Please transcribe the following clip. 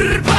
Brr,